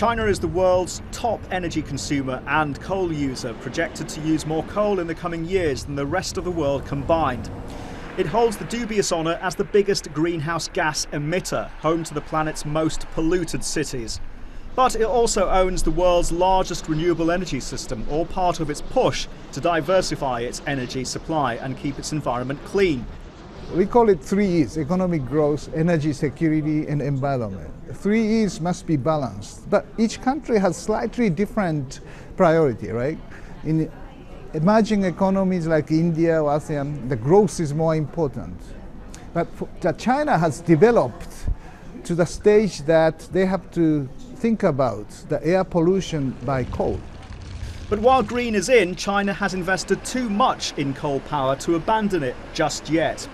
China is the world's top energy consumer and coal user, projected to use more coal in the coming years than the rest of the world combined. It holds the dubious honour as the biggest greenhouse gas emitter, home to the planet's most polluted cities. But it also owns the world's largest renewable energy system, all part of its push to diversify its energy supply and keep its environment clean. We call it three E's economic growth, energy security, and environment. Three E's must be balanced, but each country has slightly different priority, right? In emerging economies like India or ASEAN, the growth is more important. But China has developed to the stage that they have to think about the air pollution by coal. But while green is in, China has invested too much in coal power to abandon it just yet.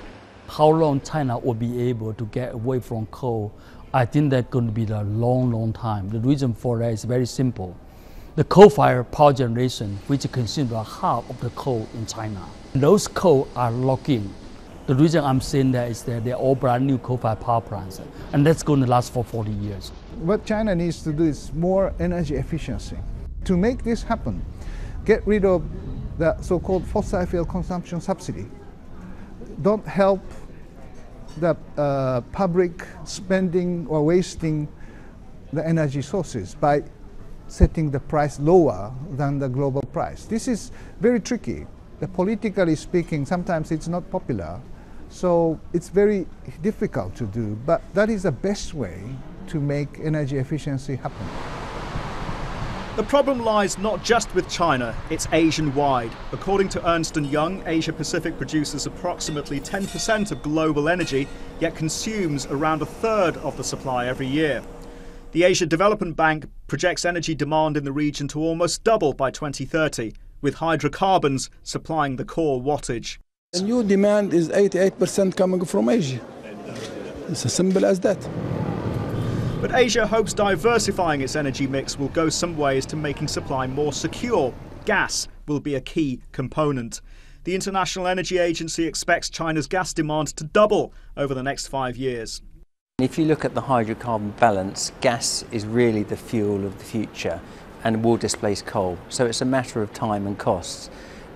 How long China will be able to get away from coal, I think that's going to be a long, long time. The reason for that is very simple. The coal-fired power generation, which consumes about half of the coal in China, those coal are locked in. The reason I'm saying that is that they're all brand new coal-fired power plants, and that's going to last for 40 years. What China needs to do is more energy efficiency. To make this happen, get rid of the so-called fossil fuel consumption subsidy. Don't help the uh, public spending or wasting the energy sources by setting the price lower than the global price. This is very tricky. The politically speaking, sometimes it's not popular. So it's very difficult to do, but that is the best way to make energy efficiency happen. The problem lies not just with China, it's Asian-wide. According to Ernst & Young, Asia-Pacific produces approximately 10% of global energy, yet consumes around a third of the supply every year. The Asia Development Bank projects energy demand in the region to almost double by 2030, with hydrocarbons supplying the core wattage. The new demand is 88% coming from Asia. It's as simple as that. But Asia hopes diversifying its energy mix will go some ways to making supply more secure. Gas will be a key component. The International Energy Agency expects China's gas demand to double over the next five years. If you look at the hydrocarbon balance, gas is really the fuel of the future and will displace coal. So it's a matter of time and costs.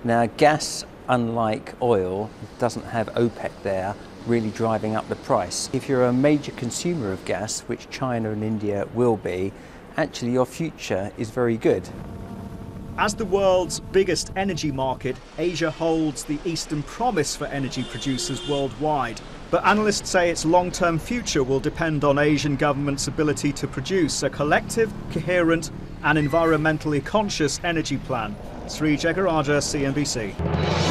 Now gas, unlike oil, doesn't have OPEC there really driving up the price. If you're a major consumer of gas, which China and India will be, actually your future is very good. As the world's biggest energy market, Asia holds the Eastern promise for energy producers worldwide. But analysts say its long-term future will depend on Asian governments' ability to produce a collective, coherent and environmentally conscious energy plan. Sri Jegarajah, CNBC.